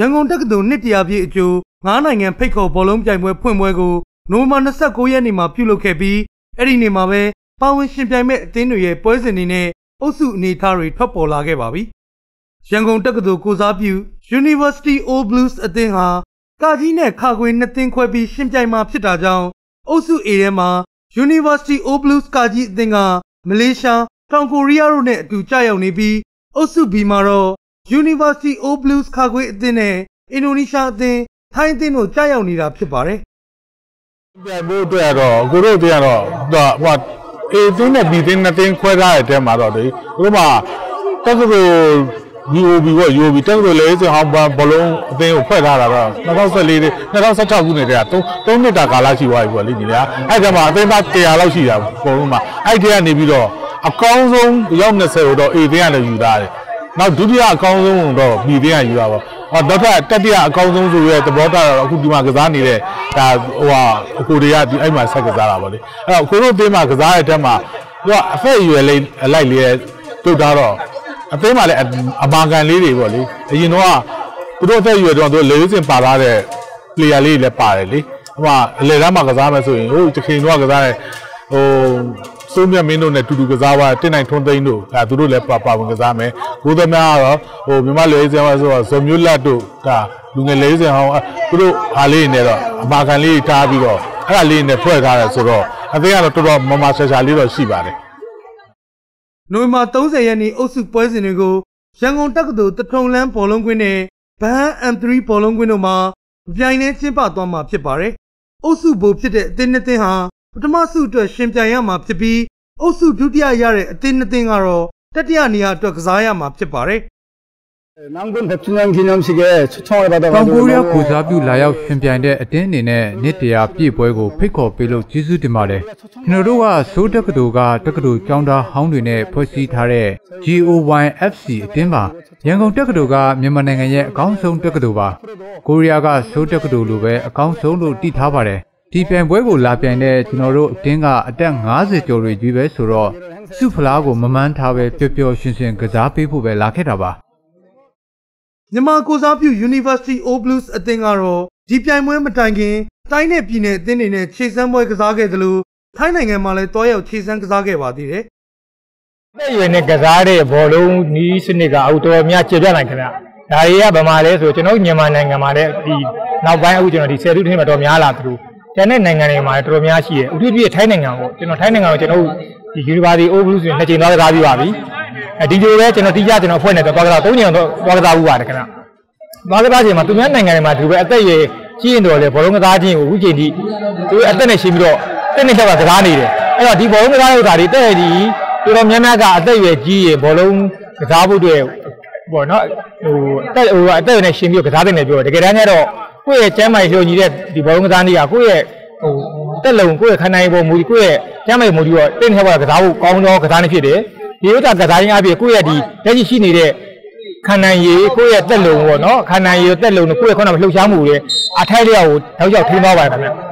ရန်ကုန်တက္ကသိုလ်နှစ်တရာပြည့်အကျိုးငါးနိုင်ငံဖိတ်ခေါ်ဘောလုံးပြိုင်ပွဲဖွင့်ပွဲကိုနိုဝင်ဘာ29ရက်နေ့မှာပြုလုပ်ခဲ့ပြီးအဲ့ဒီနေ့မှာပဲပါဝင်ရှင်ပြိုင်မဲ့အသင်းတွေရဲ့ပွဲစဉ်တွေနဲ့အုပ်စုအနေအထားတွေထွက်ပေါ်လာခဲ့ပါပြီ။ရန်ကုန်တက္ကသိုလ်ကိုစားပြု University Old Blues အသင်းဟာကာကြီးနဲ့ခါခွေနှစ်သင်းခွဲပြီးရှင်ပြိုင်မှာဖြစ်တာကြောင့်အုပ်စု A ထဲမှာ University Old Blues ကာကြီးအသင်းကမလေးရှားတောင်ကိုရီးယားတို့နဲ့အတူကြာရောက်နေပြီးအုပ်စု B မှာတော့ University Old Blues ခါခွေအသင်းနဲ့အင်ဒိုနီးရှားအသင်းထိုင်းအသင်းတို့ကြာရောက်နေတာဖြစ်ပါတယ်။ပြန်ဖို့အတွက်တော့ကိုတို့တင်ကတော့ဟိုအေသင်းနဲ့ဘီသင်းနှစ်သင်းခွဲထားတဲ့အထဲမှာတော့လေသူတို့မှာတက္ကသိုလ် UOB ပေါ့ UOB တက္ကသိုလ်လေစင်ဟောင်းဘလုံးအသင်းကိုဖွဲ့ထားတာတော့2014 2016ခုနှစ်တည်းက3 3နှစ်တာကာလရှိသွားပြီပေါ့လေညီလားအဲ့ဒါမှာအသင်းသား100လောက်ရှိတာပုံလုံးမှာအဲ့ဒီကနေပြီးတော့အကောင်းဆုံးရောက်20ကိုတော့အေသင်းကလည်းယူထားတယ် နောက်ဒုတိယအကောင်းဆုံးတော့ဘီသင်းကယူတာပေါ့အော်နောက်ထပ်တတိယအကောင်းဆုံးဆိုရဲသဘောထားတော့အခုဒီမှာကစားနေတဲ့ဒါဟိုဟာအကိုတွေကဒီအဲ့မှာဆက်ကစားတာပေါ့လေအဲ့တော့ကိုတို့အသင်းမှာကစားတဲ့တက်မှာသူကအဖက်ရွယ်လေးအလိုက်လေးတုတ်ထားတော့အသင်းမှာလည်းအမာကန်လေးတွေပေါ့လေအရင်တော့သူတို့အသက်ရွယ်တော့သူလေးစင်ပါလာတဲ့ player လေးတွေလည်းပါတယ်လေဟိုမှာအလေတန်းမှာကစားမယ်ဆိုရင်ဟိုတခင်တော့ကစားတဲ့ဟို စိုးမြတ်မင်းတို့နဲ့တူတူကစားသွားတင်နိုင်ထွန်းသိန်းတို့ဒါသူတို့လည်းပါပါဝင်ကစားမယ်ကိုသမားကတော့ဟိုမြန်မာလေစင်ဟောဆိုတော့ဇော်မျိုးလက်တို့ဒါလူငယ်လေးစင်ဟောသူတို့အားလေးနဲ့တော့အမာခံလေးထားပြီးတော့အဲ့ဒါလေးနဲ့ဖွဲ့ထားတယ်ဆိုတော့အသေးကတော့တော်တော်မမဆာဆာလေးတော့ရှိပါတယ်နိုဝင်ဘာ30ရက်နေ့အုပ်စုပွဲစဉ်တွေကိုရန်ကုန်တက္ကသိုလ်တထုံလန်းဘောလုံးကွင်းနဲ့ဘန် M3 ဘောလုံးကွင်းတို့မှာပြိုင်နေကျင်းပသွားမှာဖြစ်ပါတယ်။အုပ်စုဘိုဖြစ်တဲ့အသင်းနှစ်သင်းဟာ ပထမဆုအတွက်ရှင်ပြိုင်ရမှာဖြစ်ပြီးအုပ်စုဒုတိယရတဲ့အသင်းနှစ်သင်းကတော့တတိယနေရာအတွက်ကစားရမှာဖြစ်ပါတယ်။နောင်ကွန်ဖက်ချန်ကီနမ်စီကချချောင်းရပါတော့ကောင်ကိုရီးယားကိုစားပြုလာရောက်ရှင်ပြိုင်တဲ့အတင်းအနေနဲ့နှစ်တရာပြည့်ပွဲကိုဖိတ်ခေါ်ပေးလို့ကျေးဇူးတင်ပါတယ်။ကျွန်တော်တို့ကဆိုးတက္ကသိုလ်ကတက္ကသိုလ်ကျောင်းသားဟောင်းတွေနဲ့ဖွဲ့စည်းထားတဲ့ GOYFC အတင်းပါရန်ကုန်တက္ကသိုလ်ကမြန်မာနိုင်ငံရဲ့အကောင်းဆုံးတက္ကသိုလ်ပါ။ကိုရီးယားကဆိုးတက္ကသိုလ်လိုပဲအကောင်းဆုံးလို့တည်ထားပါတယ်။ ဒီပြိုင်ပွဲကိုလာပြိုင်တဲ့ကျွန်တော်တို့အတင်းကအသက်50ကျော်တွေကြီးပဲဆိုတော့စုဖလားကိုမမှန်းထားပဲပျော်ပျော်ရွှင်ရွှင်ကစားပေးဖို့ပဲလာခဲ့တာပါမြန်မာကိုစားပြု University O Blues အသင်းကတော့ဒီပြိုင်ပွဲမတိုင်ခင်တိုင်းနဲ့ပြည်နယ်အသင်းတွေနဲ့ခြေစမ်းပွဲကစားခဲ့သလိုထိုင်းနိုင်ငံမှာလည်းတွားရောက်ခြေစမ်းကစားခဲ့ပါသေးတယ်။တဲ့ရွယ်နဲ့ကစားတဲ့ဘောလုံးနီးစနစ်ကအောက်တော်များကျေပြတ်နိုင်ခင်ဗျာ။ဒါတွေကဗမာလဲဆိုကျွန်တော်မြန်မာနိုင်ငံမှာလည်းဒီနောက်ပိုင်းအခုကျွန်တော်ဒီဆယ်စုနှစ်မှာတော်များလာသလို ကျန်တဲ့နိုင်ငံတွေမှာလည်းတော်တော်များရှိတယ်။ဥပဒေထိုင်းနိုင်ငံပေါ့ကျွန်တော်ထိုင်းနိုင်ငံကိုကျွန်တော်ဒီ University O Blues နဲ့နှစ်ချိန်သွားကစားပြီးပါပြီ။အဲဒီလိုပဲကျွန်တော်တိကျကျွန်တော်ဖွဲ့နေတော့သွားကြတာ၃ညံတော့သွားကြတာဘူးပါတယ်ခင်ဗျသွားကြတာချိန်မှာသူများနိုင်ငံတွေမှာဒီလိုပဲအသက်ရည်ကြီးရင်တော့လေဘောလုံးကစားခြင်းကိုအခုချိန်ထိသူအသက်နဲ့ရှင်းပြီးတော့တက်နေချက်ကစားနေတယ်အဲ့တော့ဒီဘောလုံးကစားဥစ္စာတွေတက်ရည်ဒီတော်တော်များများကအသက်အရွယ်ကြီးရင်ဘောလုံးကစားဖို့အတွက်ပေါ့နော်ဟိုအသက်ဟိုအသက်နဲ့ရှင်းပြီးကစားတဲ့နယ်ပြောတကယ်တမ်းကျတော့ ကိုယ့်ရဲ့ကျမ်းမာရေးလျှော်ညီတဲ့ဒီဘောလုံးကစားနည်းကကိုယ့်ရဲ့ဟိုတက်လုံကိုယ့်ရဲ့ခန္ဓာရည်ပေါ်မူဒီကိုယ့်ရဲ့ကျမ်းမာရေးမူဒီတော့တင်းထဲပေါ်ကစားဖို့ကောင်းသောကစားနည်းဖြစ်တယ်ဒီဥစ္စာကစားရင်းအပြင်ကိုယ့်ရဲ့ဒီလက်ရှိရှိနေတဲ့ခန္ဓာရည်ကိုယ့်ရဲ့တက်လုံပေါ့နော်ခန္ဓာရည်တက်လုံကိုယ့်ရဲ့ခုနကလှုပ်ရှားမှုတွေအထိုက်လျောက်ကိုတောက်လျောက်ထိန်းသွားပါခင်ဗျ